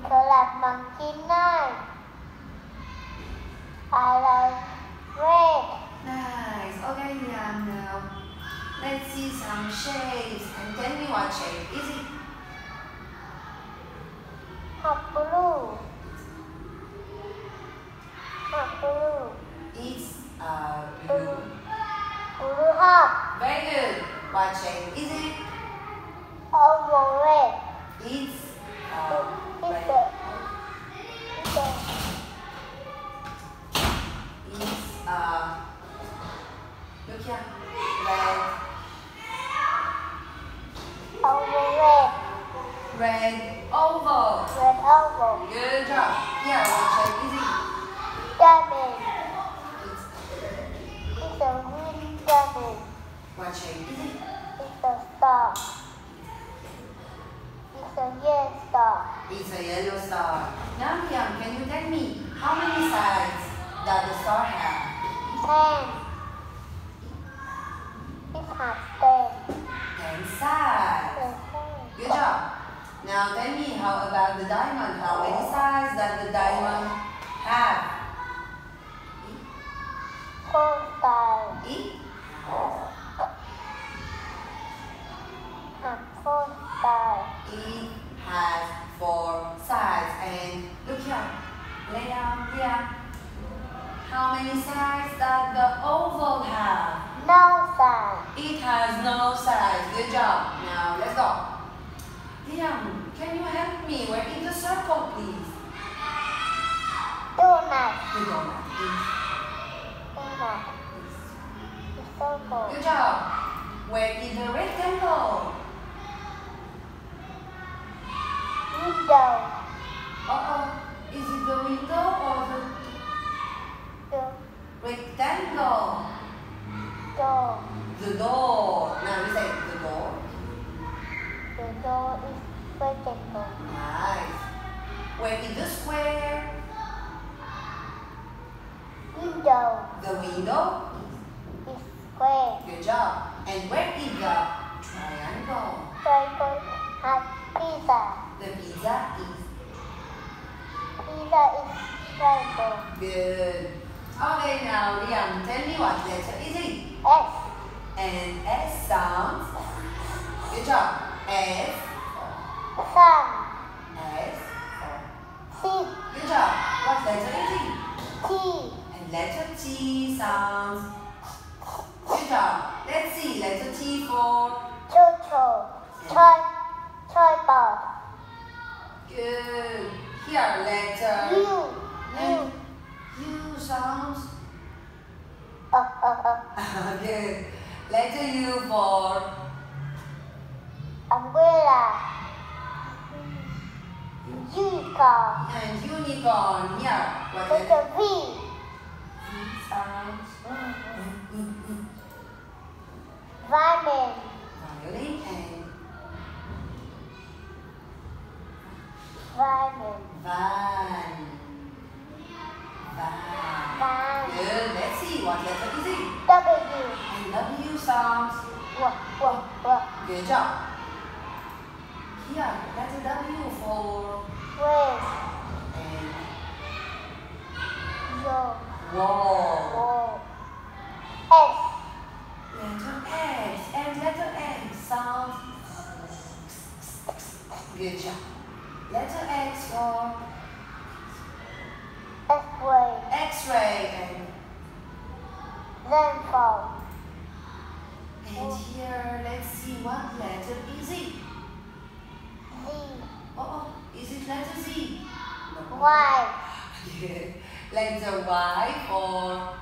กินได้อะไรเรด Nice. Okay, Liam, now let's see some shapes and tell me what shape is it? หักบลูหักบลู It's uh, blue. บลูหัก Very good. What shape is it? โอเวอร์เรด It's Alicia. Red. Red. Red. Red. Good job. Yeah, easy. Diamond. It's a green diamond. Watch it, easy. It's a star. It's a yellow star. It's a yellow star. Yum can you tell me how many sides does the star have? Ten. Ten sides. Good job. Now tell me how about the diamond? How many sides does the diamond have? Four. It four stars. it has four sides. And look here. Lay down here. How many sides does the oval have? No stars. It has no sides. Good job. Now let's go. Liam, can you help me? Where is the circle, please? Donut. The donut, please. Donut. The circle. Good job. Where is the rectangle? Window. Uh-oh. Is it the window or The the rectangle? Door. The door. Now we say the door. The door is rectangle. Nice. Where is the square? Window The window. is square. Good job. And where is the triangle? Triangle has pizza. The pizza is Pizza is triangle. good. Okay, now Liam, tell me what letter is it? S. And S sounds. Good job. S. Sun. S. Good job. What letter is it? T. And letter T sounds. Good job. Let's see. Letter T for. Cho-cho. Toy. Tripod. Good. Here, letter. U. U. U sounds. Uh, uh, uh. Good. Letter U for. Umbrella. Unicorn. And unicorn. What With letter? V. V sounds. Vitamin. Violin and van. Van. Van. Good. Let's see. What letter is it? W. And W sounds. What, what, what? Good job. Here, letter W for Wave. and Yo. wall. S. Letter X and letter X sounds. Good job. Letter X for X-ray. X-ray and Rainfall. And here let's see what letter is it. Z. Oh, is it letter Z? No. Y. Letter Y for